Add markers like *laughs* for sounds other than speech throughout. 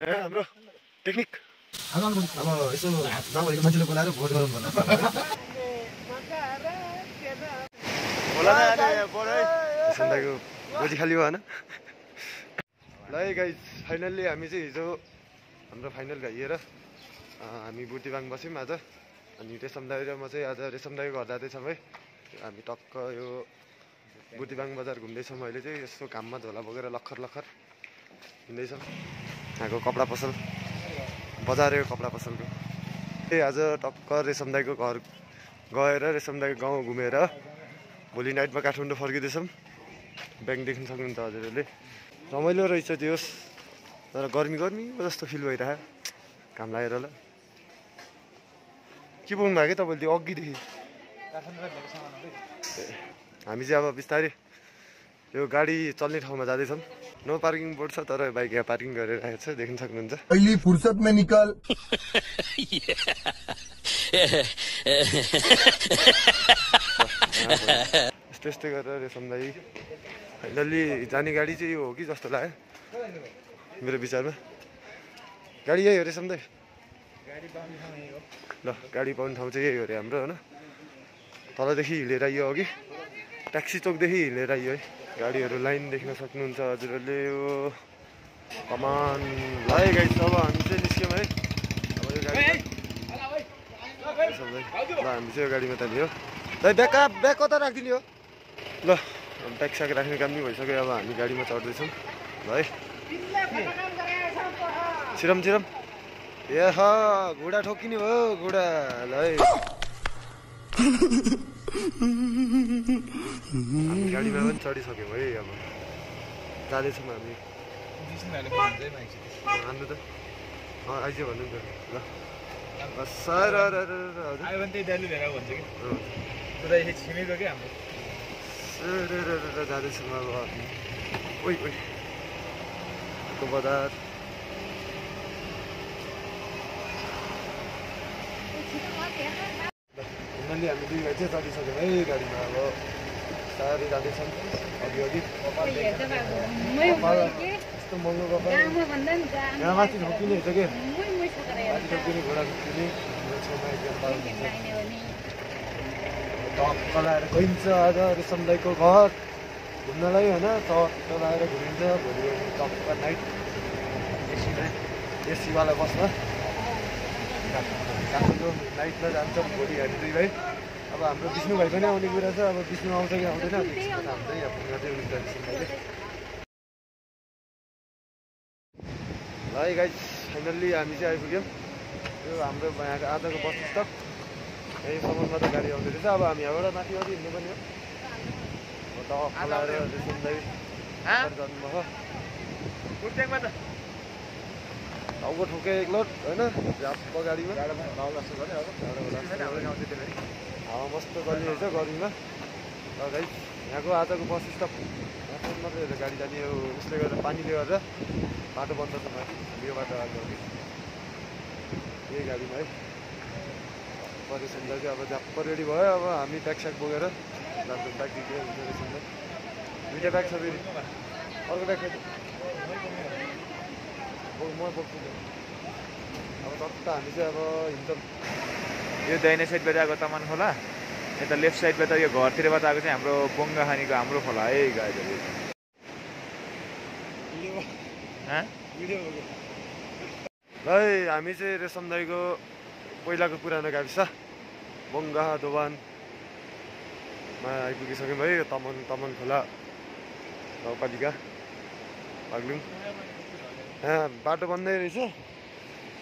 ए, हाम्रो टेक्निक अब यसो नभएको मान्छेले बोलाएर भोट गरौँ भन्नु सन्दाको गोजी खाली भएन ल है गाई फाइनल्ली हामी चाहिँ हिजो हाम्रो फाइनल गाइएर हामी बुटिबाङ बस्यौँ आज अनि रेशम दाई र म चाहिँ आज रेशम दाईको घर जाँदैछौँ है हामी टक्क यो बुटिबाङ बजार घुम्दैछौँ अहिले चाहिँ यसो घाममा झोला बोकेर लखर लखर हिँड्दैछौँ यहाँको कपडा पसल बजार यो कपडा पसलको। ए आज टक्क रेशम दाईको घर गएर रेशम दाईको गाउँ घुमेर भोलि नाइटमा काठमाडौँ फर्किँदैछौँ। ब्याङ्क देख्न सक्नुहुन्छ हजुरहरूले। रमाइलो रहेछ त्यो। तर गर्मी गर्मी जस्तो फिल भइरहेको घाम लागेर होला। के बोल्नु भएको तपाईँले त्यो अघिदेखि? हामी चाहिँ अब बिस्तारै यो गाडी चल्ने ठाउँमा जाँदैछौँ नो पार्किङ बोर्ड छ तर बाइक यहाँ पार्किङ गरेर राखेको छ देख्न सक्नुहुन्छ। पहली फुर्सत में निकल। यस्तै यस्तै गरेर रेशमलाई फाइनल्ली जाने गाडी चाहिँ यो हो कि जस्तो लाग्यो मेरो विचारमा। गाडी यही हो रेशम दाई। ल गाडी पाउने ठाउँ चाहिँ यही हो अरे हाम्रो होइन? तलदेखि हिँडेर आइयो अघि। ट्याक्सी चोकदेखि हिँडेर आइयो है। गाडीहरू लाइन देख्न सक्नुहुन्छ हजुरहरूले। यो कमान ल है गाडी अब हामी चाहिँ निस्क्यौँ है। अब यो गाडी ल हामी चाहिँ यो गाडीमा त लियो दाइ ब्याग कहाँ ब्याग कता राखिदिने हो? ल ब्याग स्याग राख्ने काम नि भइसक्यो अब हामी गाडीमा चढ्दैछौँ। ल है। छिरम छिरम। ए ह घुँडा ठोकिने भयो घुँडा। ल है। *laughs* हामी गाडीमा पनि चढिसक्यौँ है अब जाँदैछौँ हामी त अँ आइज भन्नु नि त ल सर जाँदैछौँ अब ओइ बजार हिँड्नाले हामी दुई गाडी चाहिँ चढिसक्यौँ है गाडीमा अब साह्रै जाँदैछौँ अघि अघि यस्तो महँगो कपाल यहाँ माथि ठोकिने हुन्छ कि माथि ठोकिने घोडा ठोकिने छेउमा एकदम टक्क लगाएर गइन्छ आज रेशमदाईको घर घुम्नलाई होइन टक्क लगाएर घुमिन्छ भोलि टक्क नाइट एसीमा एसीवाला बसमा काठमाडौँ नाइटमा जान्छौँ भोलि हामी दुई भाइ अब हाम्रो विष्णु भाइ पनि आउने कुरा छ अब विष्णु आउँछ कि आउँदैन त हाम्रै अब गर्दै हुनुहुन्छ विष्णु भाइले ल है गाइज फाइनल्ली हामी चाहिँ आइपुग्यौँ। यो हाम्रो यहाँको आजको बस स्टप। यहीँसम्ममा त गाडी आउँदै रहेछ। अब हामी यहाँबाट माथि अझै हिँड्नु पनि हो। लगाएर रेशमदाई गर्नुभयो। त टाउको ठोके एक लोट होइन? झ्याप्प गाडीमा हावा मस्त चलिरहेछ गर्मीमा ल गाई यहाँको आजको बस स्टप मात्रै हेरेर गाडी जाने यो उसले गर्दा पानीले गर्दा बाटो बन्द छ यो बाटो यही गाडीमा है। परेसनलाई चाहिँ अब झ्याप्प रेडी भयो अब हामी ब्याग स्याग बोकेर जान्छौँ ब्याग रेसनलाई दुइटा ब्याग छ फेरि। अर्को ब्याग म बोक्छु। अब टक्क हामी चाहिँ अब हिँड्छौँ यो दाहिने साइडबाट आएको तमान खोला यता लेफ्ट साइडबाट यो घरतिरबाट आएको चाहिँ हाम्रो बोङ्गा खानीको हाम्रो खोला है गाईहरू हाँ? हामी चाहिँ रेशम दाईको पहिलाको पुरानो गाविस बङ्गा दोभानमा आइपुगिसक्यौँ है तमन तमन खोला गाउँपालिका बाग्लुङ बाटो बन्दै रहेछ।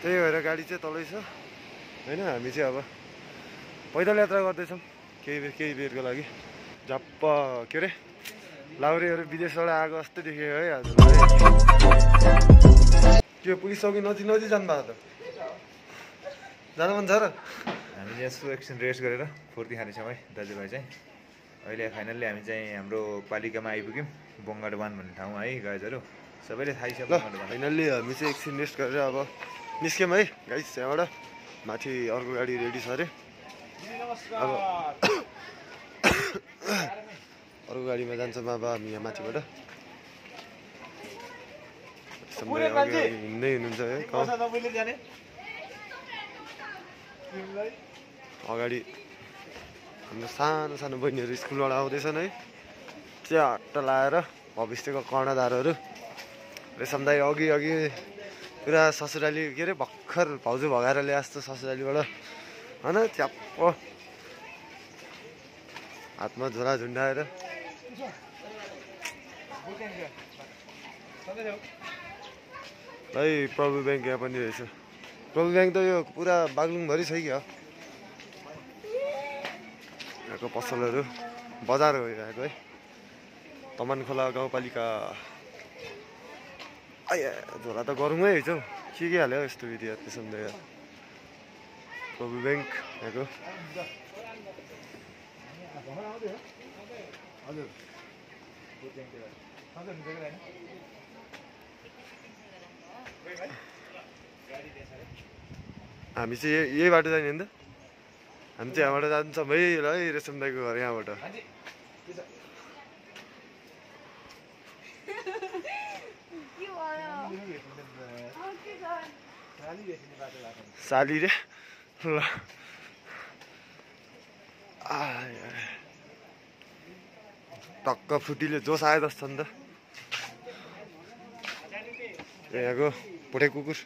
त्यही भएर गाडी चाहिँ तलै छ। होइन हामी चाहिँ अब पैदल यात्रा गर्दैछौँ। केही बेर केही बेरको लागि। झप्प के अरे? लाउरेहरू विदेशबाट आएको जस्तै देखेँ है आज। त्यो चौकी नजिक नजिक जानु भएको त। जानु मन छ र? हामी चाहिँ यसो एकछिन रेस्ट गरेर फुर्ती खानेछौँ है दाजुभाइ चाहिँ। अहिले फाइनल्ली हामी चाहिँ हाम्रो पालिकामा आइपुग्यौँ बोङ्गाडवान भन्ने ठाउँ है गाइजहरू। सबैले थाहै छ फाइनल्ली हामी चाहिँ एकछिन रेस्ट गरेर अब निस्क्यौँ है गाइस यहाँबाट। माथि अर्को गाडी रेडी छ अरे। अब *coughs* अर्को गाडीमा जान्छौँ अब हामी यहाँ माथिबाट। हिँड्दै हुनुहुन्छ है अगाडि हाम्रो सानो सानो बहिनीहरू स्कुलबाट आउँदैछन् है। च्याट्ट लाएर भविष्यको कर्णधारहरू। रेशम दाई अघि अघि पुरा ससुराली के अरे भर्खर भाउजू भगाएर ल्याए जस्तो ससुरालीबाट होइन च्याप्प हातमा झोला झुन्डाएर। है प्रभु ब्याङ्क यहाँ पनि रहेछ। प्रभु ब्याङ्क त यो पुरा बागलुङभरि छ कि यहाँको पसलहरू बजार हो है। तमान खोला गाउँपालिका झोला त गरौँ है हिजो के के हाल्यो यस्तो विधि त्यसो भने यार प्रभु ब्याङ्क यहाँको हामी चाहिँ यही यही बाटो जाने नि त हामी चाहिँ यहाँबाट जान्छौँ है ल है रेशम दाईको घर यहाँबाट के भयो के छ साली रे। ल। टक्क फुटीले जोस आयो जस्तो नि त। यहाँको भुटे कुकुर।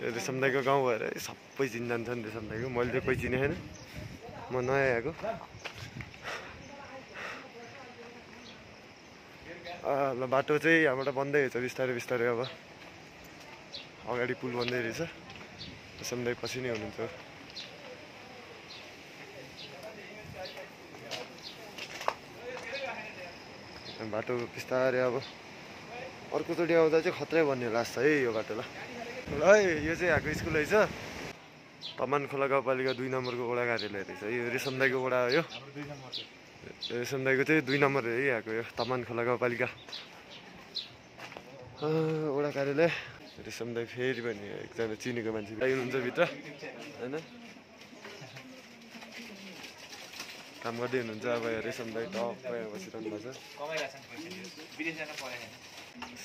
रेशम दाईको गाउँ भएर सबै चिन्जान्छन् रेशम दाईको। मैले चाहिँ कोही चिने छैन। म नयाँ आएको। ल बाटो चाहिँ यहाँबाट बन्दै रहेछ बिस्तारै बिस्तारै अब। अगाडि पुल बन्दै रहेछ। दाई पछि नै हुनुहुन्छ। बाटो बिस्तारै अब अर्कोचोटि आउँदा चाहिँ खत्रै बन्ने लाग्छ है यो बाटो ल है यो चाहिँ यहाँको स्कुल रहेछ। तमान खोला गाउँपालिका दुई नम्बरको वडा कार्यालय रहेछ। यो रेशम दाईको वडा हो यो। रेशम दाईको चाहिँ दुई नम्बर है यहाँको यो तमान खोला गाउँपालिका वडा कार्यालय। रेशम दाई फेरि पनि एकजना चिनेको मान्छे हुनुहुन्छ भित्र होइन? काम गर्दै हुनुहुन्छ अब रेशम दाई यहाँ बसिरहनु भएको छ।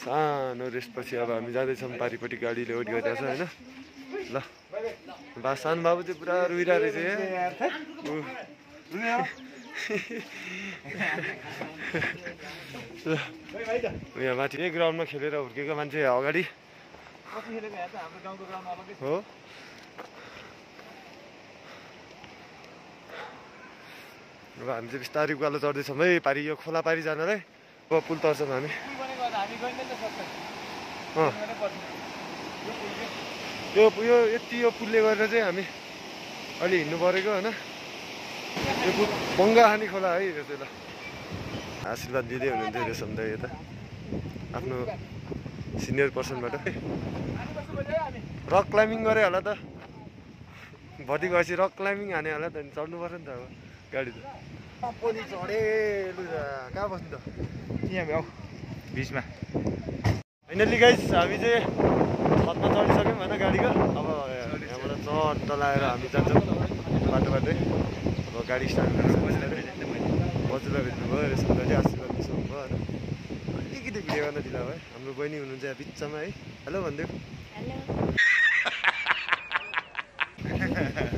सानो रेस्टपछि अब हामी जाँदैछौँ पारिपट्टि गाडीले वेट गरिरहेको छ होइन? ल बा सानो बाबु चाहिँ पुरा रुइरहेको रहेछ *laughs* यहाँ माथि यही ग्राउन्डमा खेलेर हुर्केको मान्छे अगाडि। हो? अब हामी चाहिँ बिस्तारै उकालो चढ्दैछौँ है पारि यो खोला पारि जानलाई। अब पुल तर्छौँ हामी। यो यो यति यो पुलले गरेर चाहिँ हामी अलि हिँड्नु परेको होइन। यो पुल बङ्गा खाने खोला है यो चाहिँ ल आशीर्वाद दिँदै हुनुहुन्थ्यो रेशम दाई यता। आफ्नो सिनियर पर्सनबाट। रक क्लाइम्बिङ गरे होला त। भति गएपछि रक क्लाइम्बिङ हाने होला त। चढ्नु पर्छ नि त अब गाडी त। चढे कहाँ बस्नु त? यहाँ भ्याउ बिचमा। फाइनल्ली गाइस हामी चाहिँ छतमा चढिसक्यौँ होइन गाडीको। अब यहाँबाट चट्ट लगाएर हामी जान्छौँ बाटो बाटै अब गाडी स्टार्ट बजुला भेट्नुभयो रेसम चाहिँ आशीर्वाद दिइसक्नु भयो होइन अलिकति भिडियो गर्न दिँदा भयो हाम्रो बहिनी हुनुहुन्छ यहाँ बिचमा है हेलो भनिदियो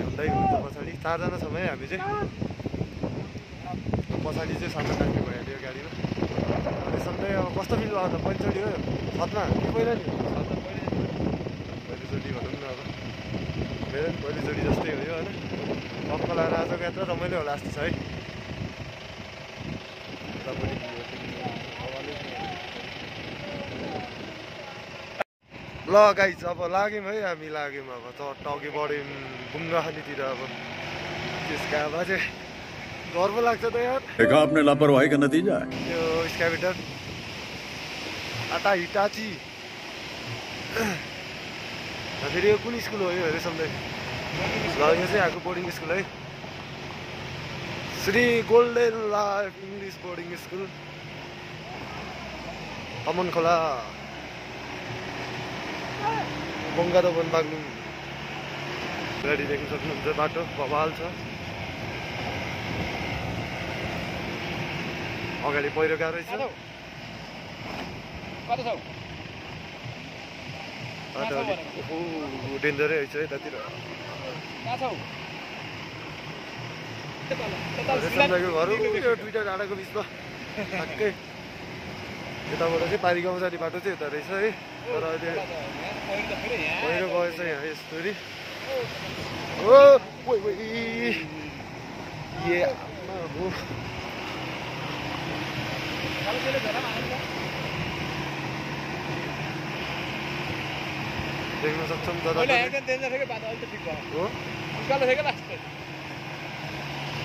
भन्दै हुनुहुन्छ पछाडि चारजना छौँ है हामी चाहिँ पछाडि चाहिँ सामान राख्ने भइहाल्यो गाडीमा रेसमले अब कस्तो फिल भयो त पहिलोचोटि हो छतमा कि पहिला नि पहिलोचोटि भनौँ न अब पनि पहिलोचोटि जस्तै हो यो होइन? टक्क लगाएर आजको यात्रा रमाइलो होला जस्तो छ है? ल गाइज अब लाग्यौँ है हामी लाग्यौँ अब चट्ट अघि बढ्यौँ बुङ्गा खानीतिर अब। त्यसका अब चाहिँ डर पो लाग्छ त आपने लापरवाही का नतीजा है। यो स्क्याभिटर आटा हिटाची फेरि यो कुन स्कुल हो यो हेरे सम्झै ल यो चाहिँ यहाँको बोर्डिङ स्कुल है Shri golden life English boarding school common खोला बङ्गा वन बाग्लुङ गाडी देख्न सक्नुहुन्छ बाटो बवाल छ। अगाडि पहिरो गएको रहेछ। बाटो अलिक डेन्जरै रहेछ है यतातिर। घर दुइटा डाँडाको बिचमा। ठ्याक्कै। यताबाट चाहिँ पारी गाउँ जाने बाटो चाहिँ यता रहेछ है। तर अहिले पहिरो गएछ यहाँ ओइ ओइ ए आमा हो। देख्न सक्छौँ हो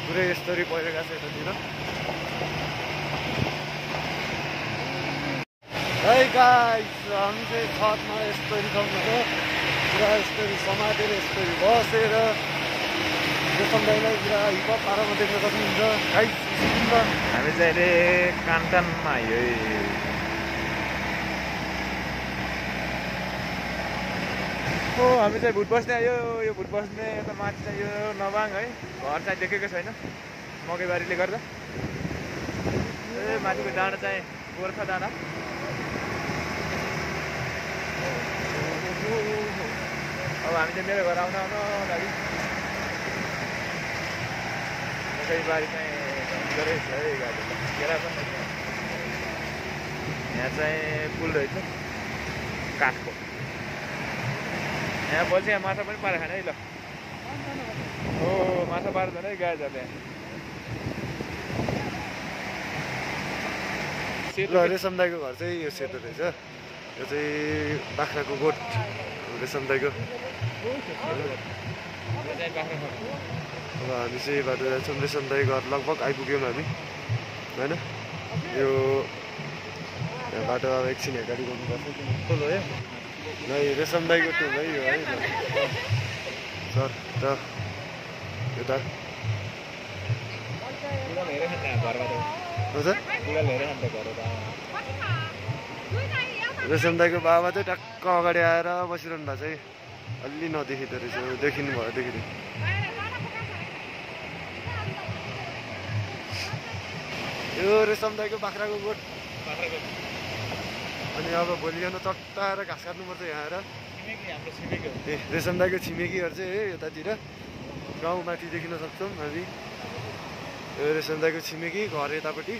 पुरै यस्तरी गएको छ यतातिर है गाइस हामी चाहिँ छतमा यस्तरी छौँ हो पुरा यस्तरी समातेर यस्तरी बसेर रेशमदाईलाई पुरा हिपहप पारामा देख्न सक्नुहुन्छ गाइस सुन्दर हामी चाहिँ अहिले कान्टानमा आयो हो हामी चाहिँ भुट बस्ने आयो। यो भुट बस्ने यता माथि चाहिँ यो नबाङ है। घर चाहिँ देखेको छैन। मकैबारीले गर्दा। ए माथिको डाँडा चाहिँ गोर्खा डाँडा। अब हामी चाहिँ मेरो घर आउन आउन गाडी मकैबारी चाहिँ रहेछ है गाडी। पनि यहाँ चाहिँ पुल रहेछ। काठको। यहाँ पछि यहाँ माछा पनि पारेको छैन है ल। हो माछा पार्दैन है गाईहरूले ल रेशमदाईको घर चाहिँ यो सेतो रहेछ। यो चाहिँ बाख्राको गोठ चाहिँ बाख्राकोट अब हामी चाहिँ बाटो जान्छौँ। रेशमदाई घर लगभग आइपुग्यौँ हामी। होइन? यो बाटो अब एकछिन अगाडि गर्नुपर्छ। ल यो रेशमदाईको टुल है यो है। सर त हेरेर खान्छ घरबाट रेशमदाईको बाबा चाहिँ टक्क अगाडि आएर बसिरहनु भएको चाहिँ अलि नदेखिँदो रहेछ देखिनु भयो देखिनु। यो रेशमदाईको बाख्राको गोठ। बाख्राकोट अनि अब भोलि बिहान चट्टाएर घाँस काट्नुपर्छ यहाँ आएर। ए रेशमदाईको छिमेकीहरू चाहिँ है यतातिर। गाउँ माथि देखिन सक्छौँ हामी। यो रेशमदाईको छिमेकी घर यतापट्टि।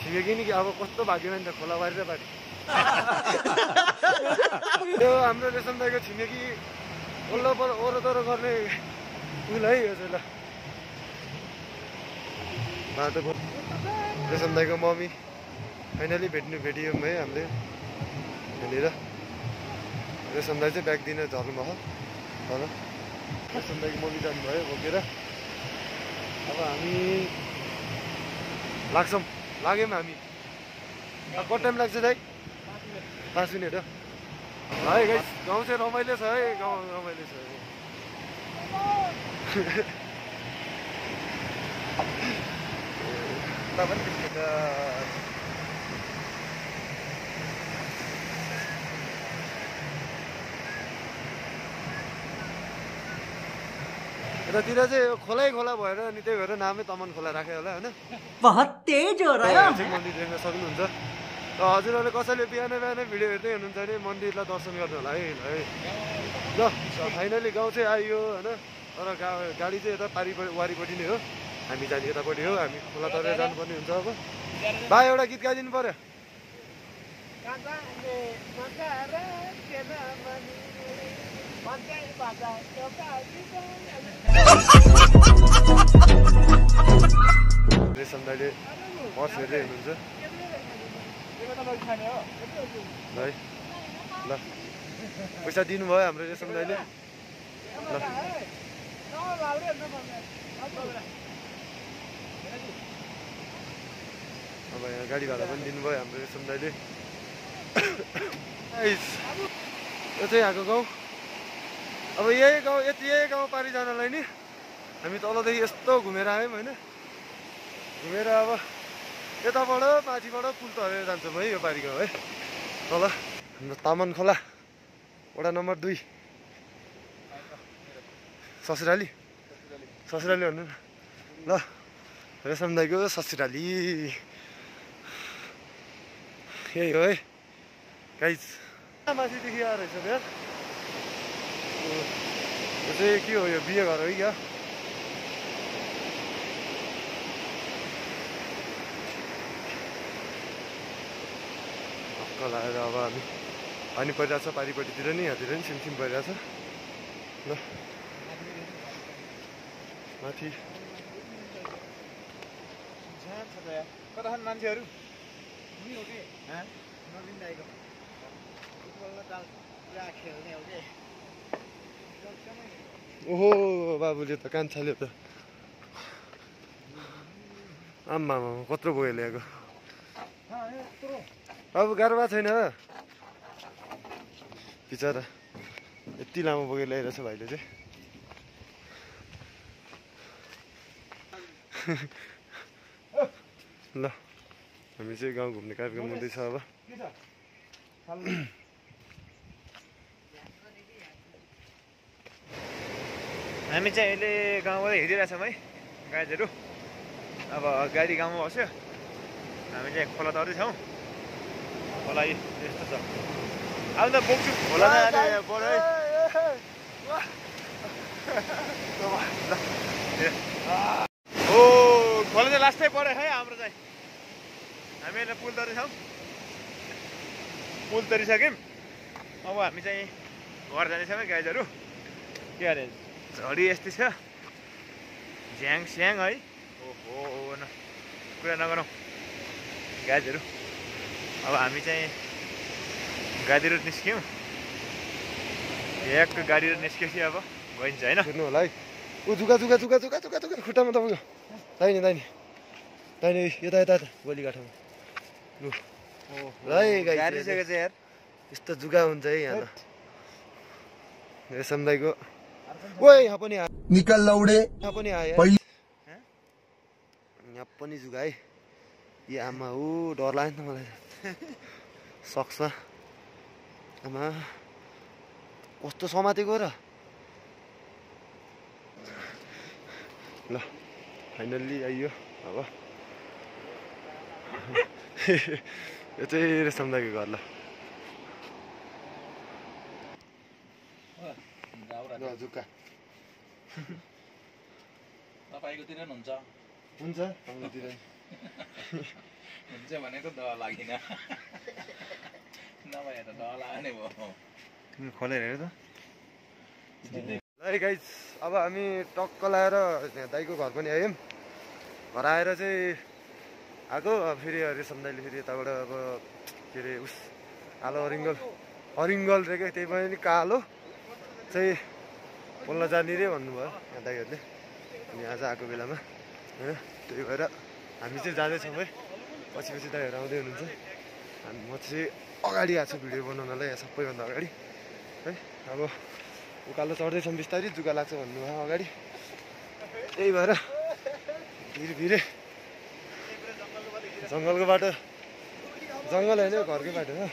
छिमेकी नि कि अब कस्तो भाग्यमान त खोला बारी र बारी। *laughs* यो हाम्रो रेशमदाईको छिमेकी वल्लो पर ओह्रो गर्ने उल है यो चाहिँ ल। बाटो पर रेशमदाईको मम्मी। फाइनली भेट्नु भेटियौँ है हामीले यहाँनिर रेशमदाई चाहिँ ब्याग दिन झर्नु भयो तल रेशमदाईको मम्मी जानुभयो बोकेर। अब हामी लाग्छौँ। लाग्यौँ हामी। कति टाइम लाग्छ दाइ? पाँच मिनट हो। है गाइस गाउँ चाहिँ रमाइलो छ है। गाउँ रमाइलो छ। *laughs* उता यतातिर चाहिँ यो खोलै खोला भएर अनि त्यही भएर नामै तमन खोला राख्यो होला होइन? बहुत तेज हो रहा है चाहिँ मन्दिर देख्न सक्नुहुन्छ। र हजुरहरूले कसैले बिहान बिहान भिडियो हेर्दै हुनुहुन्छ भने मन्दिरलाई दर्शन गर्नु होला है ल है। ल फाइनली गाउँ चाहिँ आइयो होइन? तर गा गाडी चाहिँ यता पारि वारिपट्टि नै हो। हामी जाने यतापट्टि हो हामी खोला तरेर जानुपर्ने हुन्छ अब। बा एउटा गीत गाइदिनु पऱ्यो *coughs* रेशम दाइले पर्स हेर्दै हुनुहुन्छ है ल पैसा दिनुभयो हाम्रो रेशम दाइले ल अब यहाँ गाडी भाडा पनि दिनुभयो हाम्रो रेशम दाइले *coughs* यो चाहिँ यहाँको गाउँ? अब यही गाउँ यति यही गाउँ पारि जानलाई नि हामी तलदेखि यस्तो घुमेर आयौँ होइन। घुमेर अब यताबाट माथिबाट पुल तरेर जान्छौँ है यो पारि गाउँ है। तल हाम्रो तामन खोला वडा नम्बर दुई। ससुराली। ससुराली भन्नु न। ल रेशम दाईको ससुराली। यही हो है। गाइज। माथिदेखि आएर यो चाहिँ के हो यो बिहे घर हो कि क्या लगाएर अब हामी पानी परिरहेछ पारिपट्टितिर नि यहाँतिर नि सिमसिम परिरहेछ ल माथि कता छन् मान्छेहरू ओहो बाबुले त कान छाल्यो त। आम्मा कत्रो गयो ल्याएको? बाबु गाह्रो भएको छैन बिचरा यति लामो बोकेर ल्याइरहेछ भाइले चाहिँ। ल हामी चाहिँ गाउँ घुम्ने कार्यक्रम हुँदैछ अब। हामी चाहिँ अहिले गाउँबाट हिँडिरहेछौँ है गाडीहरू अब गाडी गाउँमा बस्यो। हामी चाहिँ खोला तर्दैछौँ खोला यी- यस्तो छ। अब त बोक्छु। खोला है। खोला चाहिँ लास्टै पऱ्यो है हाम्रो चाहिँ। हामी अहिले पुल तर्दैछौँ पुल तरिसक्यौँ अब हामी चाहिँ घर जानेछौँ है गाइजहरू के अरे? झडी यस्तै छ। झ्याङ स्याङ है। ओहो न। कुरा नगरौँ। गाडीहरू अब हामी चाहिँ गाडीहरू निस्क्यौँ। एक गाडीहरू निस्केपछि अब गइन्छ होइन? हेर्नु होला है। ऊ जुगा जुगा जुगा जुगा जुगा जुगा खुट्टामा तपाईँको दाहिने दाहिने दाहिने यता यता यता गोलीघाटमा लु। गाडी चाहिँ यार। यस्तो जुगा हुन्छ है यहाँ त। रेशम दाईको। ओ यहाँ पनि निकल लौड़े यहाँ पनि आयो। यहाँ पनि जुगा है ए आमा ऊ डर लाग्यो नि त मलाई। सक्छ। आमा कस्तो समातेको र? ल फाइनल्ली आइयो। अब। यो चाहिँ रेशम दाईको घर ल। ल जुका तपाईँकोतिर पनि हुन्छ। हुन्छ हाम्रोतिर हुन्छ भनेको दह लागिन नभए त दह लाग्ने भयो। खोलेर हेर त। है गाइज अब हामी टक्क लाएर दाईको घर पनि आयौँ। घर आएर चाहिँ आएको फेरि रेशम दाईले फेरि यताबाट अब के अरे उस कालो हरिङ्गल हरिङ्गल रे क्या त्यही पनि कालो। चाहिँ बोल्न जाने रे भन्नुभयो। यहाँ दाईहरूले अनि आज आएको बेलामा होइन त्यही भएर हामी चाहिँ जाँदैछौँ है। पछि पछि दाईहरू आउँदै हुनुहुन्छ। अनि म चाहिँ अगाडि आएको छु भिडियो बनाउनलाई यहाँ सबैभन्दा अगाडि। है अब उकालो चढ्दैछौँ बिस्तारै जुगा लाग्छ भन्नुभयो अगाडि। त्यही भएर धिरे धिरे जङ्गलको बाटो जङ्गल होइन घरकै बाटो हो।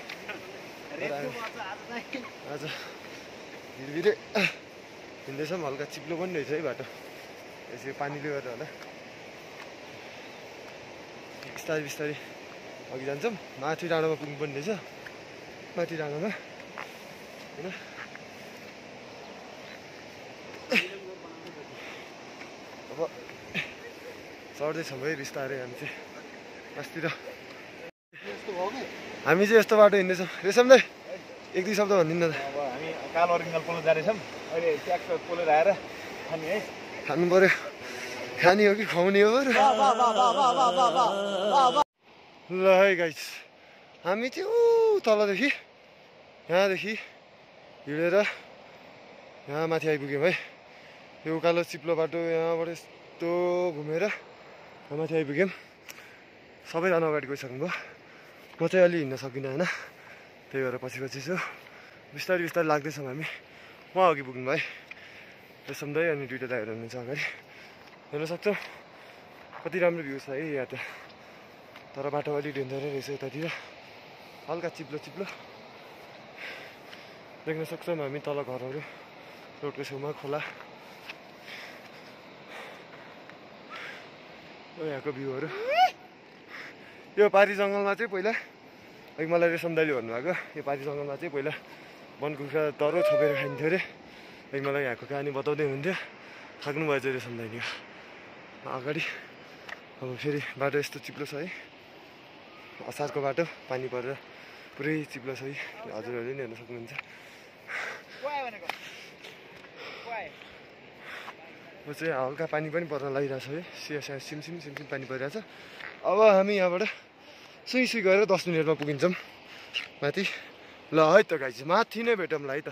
हामी आज धिरे धिरे हिँड्दैछौँ हल्का चिप्लो पनि रहेछ है बाटो। यसरी पानीले गर्दा होला। बिस्तारै बिस्तारै अघि जान्छौँ। माथि डाँडामा पुग्नुपर्ने रहेछ। माथि डाँडामा। होइन? अब चढ्दैछौँ है बिस्तारै हामी चाहिँ। अस्तिर हामी चाहिँ यस्तो बाटो हिँड्दैछौँ रेशम दाई एक दुई शब्द भनिदिनु न त। अहिले ट्याक्टर पोलेर आएर खाने है। खानु पऱ्यो खाने हो कि खुवाउने हो र ल है गाइस हामी चाहिँ ऊ तलदेखि यहाँदेखि हिँडेर यहाँ माथि आइपुग्यौँ है। यो उकालो चिप्लो बाटो यहाँबाट यस्तो घुमेर यहाँ माथि आइपुग्यौँ। सबैजना अगाडि गइसक्नुभयो। म चाहिँ अलि हिँड्न सकिनँ होइन। त्यही भएर पछि पछि छु बिस्तारै बिस्तारै लाग्दैछौँ हामी। उहाँ अघि पुग्नु भयो। रेशम दाई अनि दुइटा दाईहरू हुनुहुन्छ अगाडि। हेर्न सक्छौँ कति राम्रो भ्यू छ है यहाँ त। तर बाटो अलिक डेन्जरै रहेछ यतातिर। हल्का चिप्लो चिप्लो। देख्न सक्छौँ हामी तल घरहरू। रोडको छेउमा खोला। यहाँको भ्यूहरू। यो पारी जङ्गलमा चाहिँ पहिला अघि मलाई रेशम दाइले भन्नुभएको यो पाती जङ्गलमा चाहिँ पहिला वन कुखुरा डह्रो छोपेर खाइन्थ्यो अरे अघि मलाई यहाँको कहानी बताउँदै हुनुहुन्थ्यो थाक्नु भएछ रेशम दाइले अगाडि अब फेरि बाटो यस्तो चिप्लो छ है असारको बाटो पानी परेर पुरै चिप्लो छ है हजुरहरूले नि हेर्न सक्नुहुन्छ यो चाहिँ हल्का पानी पनि पर्न लागिरहेछ है सिया सिमसिम सिमसिम पानी परिरहेछ अब हामी यहाँबाट सुई सुई गएर दस मिनटमा पुगिन्छौँ माथि ल है त गाई चाहिँ माथि नै भेटौँला है त।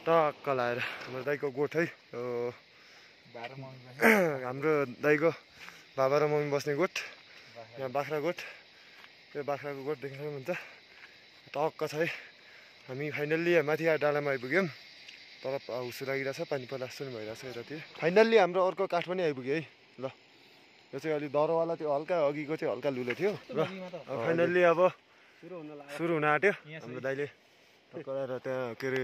टक्क लाएर हाम्रो दाइको गोठ है। *clears throat* हाम्रो दाइको बाबा र मम्मी बस्ने गोठ। यहाँ बाख्रा गोठ। त्यो बाख्राको गोठ देख्न सक्नुहुन्छ टक्क छ है। हामी फाइनल्ली माथि आएर डाँडामा आइपुग्यौँ। तर हुसु लागिरहेछ पानी पर्ला जस्तो नि भइरहेछ यतातिर। फाइनल्ली हाम्रो अर्को काठ पनि आइपुग्यो है। ल यो चाहिँ अलिक दह्रोवाला त्यो हल्का अघिको चाहिँ हल्का लुलो थियो। र फाइनल्ली अब सुरु हुन आँट्यो। हाम्रो दाइले आएर त्यहाँ के अरे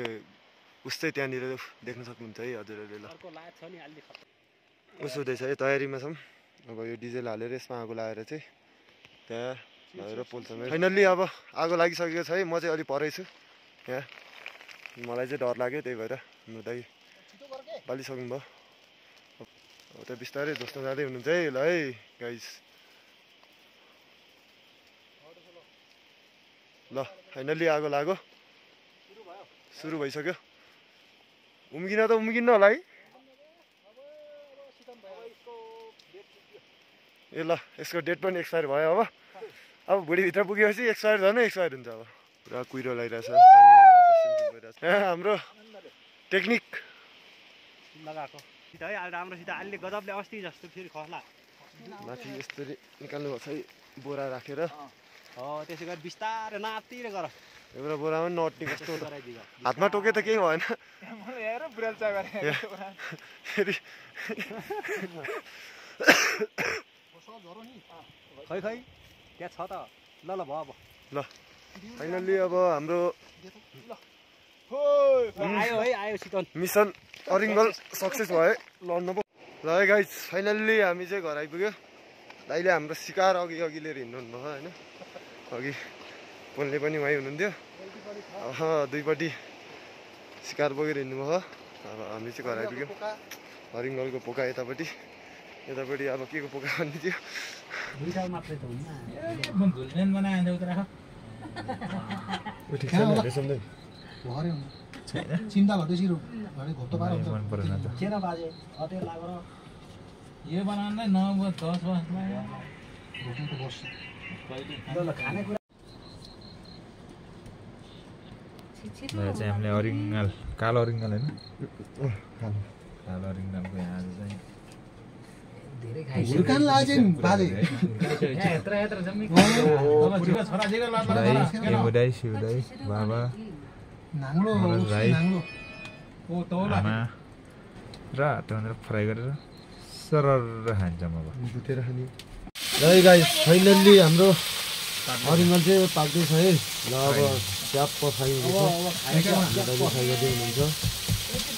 उस्तै त्यहाँनिर देख्न सक्नुहुन्छ है हजुरहरूले ल। उसो हुँदैछ है तयारीमा छौँ। अब यो डिजेल हालेर यसमा आगो लगाएर चाहिँ त्यहाँ लगेर पोल्छौँ फाइनल्ली अब आगो लागिसकेको छ है म चाहिँ अलिक परै छु। यहाँ मलाई चाहिँ डर लाग्यो त्यही भएर हाम्रो दाइ बालिसक्नु भयो अब त बिस्तारै झोस्न जाँदै हुनुहुन्छ है ल है गाइस ल फाइनल्ली आगो लाग्यो सुरु भइसक्यो। उम्किन त उम्किन्न होला है। ए ल यसको डेट पनि एक्सपायर भयो अब। अब भुँडीभित्र पुगेपछि एक्सपायर झन् एक्सपायर हुन्छ अब। पुरा कुहिरो लगाइरहेछ *laughs* हाम्रो टेक्निक लगाएको। सित है अहिले राम्रोसित अहिले गजबले अस्ति जस्तो फेरि खस्ला। माथि यस्तरी निकाल्नु भएको छ है बोरा राखेर। हो त्यसै गरी बिस्तारै नातिर गर। एउटा बोरामा पनि नअट्ने कस्तो हातमा टोके त केही भएन। खै खै त्यहाँ छ त। ल ल भयो अब। ल। फाइनल्ली अब हाम्रो आयो है आयो सितन मिसन अरिङ्गल सक्सेस भयो। लड्नु पो। ल है गाइज फाइनल्ली हामी चाहिँ घर आइपुग्यो। दाइले हाम्रो सिकार अघि अघि लिएर हिँड्नु भयो होइन? अघि पोल्ने पनि उहीँ हुनुहुन्थ्यो। अह दुईपट्टि सिकार बोकेर हिँड्नुभयो अब हामी चाहिँ घर आइपुग्यौँ। हरिङ्गलको पोका यतापट्टि। यतापट्टि अब के को पोका भन्ने थियो? चिन्ता घोप्टो पार हुन्छ। मन परेन त। चेर बाजे अते लागेर यो बनाउँदै नौ बज दस बजमा घोप्टो बस्छ ल ल खानेकुरा यो चाहिँ हामीले अरिङ्गाल कालो अरिङ्गाल होइन? कालो अरिङ्गालको यहाँ आज चाहिँ बाबा। भाइ। आमा। र त्यो भनेर फ्राई गरेर सरर खान्छौँ अब है। गाइस फाइनल्ली हाम्रो अरिङ्गल चाहिँ पाक्दैछ है। ल अब फ्राई गर्दै हुनुहुन्छ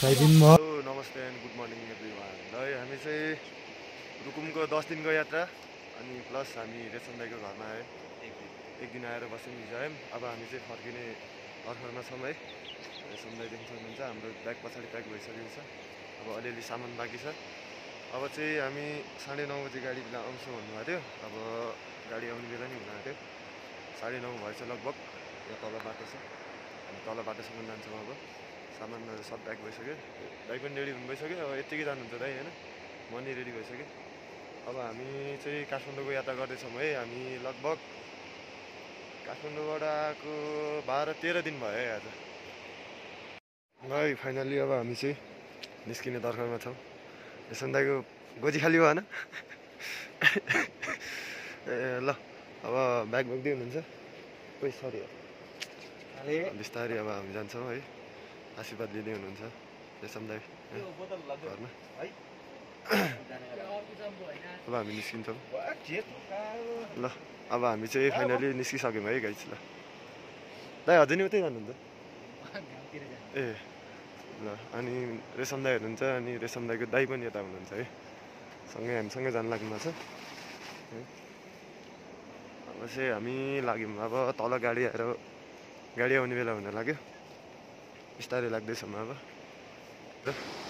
भयो। नमस्ते and good morning everyone ल है हामी चाहिँ रुकुमको दस दिनको यात्रा अनि प्लस हामी रेशम दाईको घरमा आयो एक दिन। आएर बस्यौँ हिजो आयौँ अब हामी चाहिँ फर्किने अर्खरमा छौँ है। रेशम दाई देख्न सक्नुहुन्छ हाम्रो ब्याग पछाडि प्याक भइसकेको छ। अब अलिअलि सामान बाँकी छ। अब चाहिँ हामी साढे नौ बजी गाडी लिएर आउँछौँ भन्नुभएको थियो। अब गाडी आउने बेला नि हुन आँट्यो साढे नौ भएछ लगभग। यहाँ तल बाटो छ। हामी तल बाटोसम्म जान्छौँ अब। सामानहरू सब प्याक भइसक्यो। दाइ पनि रेडी हुनु भइसक्यो। अब यत्तिकै जानुहुन्छ दाइ होइन? म नि रेडी भइसक्यो अब हामी चाहिँ काठमाडौँको यात्रा गर्दैछौँ है। हामी लगभग काठमाडौँबाट आएको बाह्र तेह्र दिन भयो है आज। ल फाइनल्ली अब हामी चाहिँ निस्किने दर्खरमा छौँ। यसो दाइको गोजी खाली भएन। ए ल अब ब्याग बोक्दै हुनुहुन्छ कोही सरी बिस्तारै अब हामी जान्छौँ है। आशीर्वाद लिँदै हुनुहुन्छ। रेशम दाई है, घरमा। अब हामी निस्किन्छौँ। ल अब हामी चाहिँ फाइनली निस्किसक्यौँ है गाइस ल। दाइ अझै नि उतै जानुहुन्छ *laughs* ए। ल अनि रेशम दाई हुनुहुन्छ अनि रेशम दाईको दाई पनि यता हुनुहुन्छ है। सँगै हामीसँगै जानु लाग्नु छ। चाहिँ हामी लाग्यौँ अब तल गाडी आएर गाडी आउने बेला हुन लाग्यो। बिस्तारै लाग्दैछौँ अब।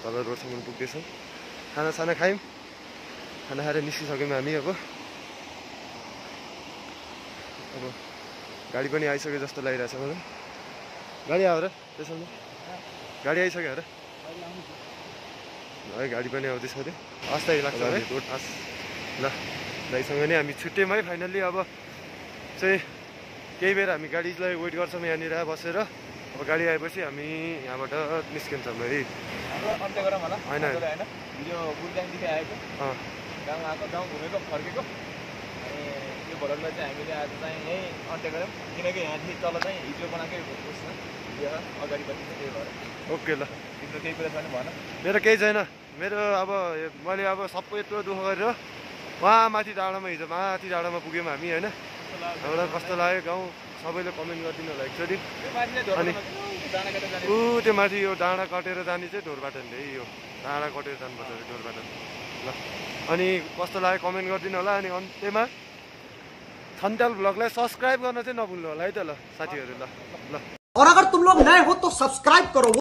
तल रोडसम्म पुग्दैछौँ। खानासाना खायौँ। खाना खाएर निस्किसक्यौँ हामी अब। अब गाडी पनि आइसक्यो जस्तो लागिरहेछ मलाई। गाडी आयो र त्यसो गाडी आइसक्यो अरे है गाडी पनि आउँदैछ अरे हस् त लाग्छ है हस् ल दाइसँग नै हामी छुट्यौँ है फाइनल्ली अब चाहिँ केही बेर हामी गाडीलाई वेट गर्छौँ यहाँनिर बसेर अब गाडी आएपछि हामी यहाँबाट निस्किन्छौँ है अन्त्य गरौँ होला होइन। घुमेको फर्केको अनि यो भोलरमा चाहिँ हामीले आज चाहिँ यहीँ अन्त्य गऱ्यौँ किनकि यहाँदेखि तल चाहिँ हिजो बनाएकै अगाडि त्यही भएर। ओके ल। तिम्रो केही कुरा छ भने। मेरो केही छैन। मेरो अब मैले अब सबै यत्रो दुःख गरेर उहाँ माथि डाँडामा हिजो माथि डाँडामा पुग्यौँ हामी होइन? हामीलाई कस्तो लाग्यो गाउँ सबैले कमेन्ट गरिदिनु होला एकचोटि। अनि- ऊ त्यो माथि यो डाँडा कटेर जाने चाहिँ ढोरबाटन है यो डाँडा कटेर जानुपर्छ ढोरबाटन ल। अनि कस्तो लाग्यो कमेन्ट गरिदिनु होला अनि अन्त्यमा छन्त्याल ब्लगलाई सब्सक्राइब गर्न चाहिँ नभुल्नु होला है त ल साथीहरू ल। ल। और अगर तुम लोग नए हो तो सब्सक्राइब करो।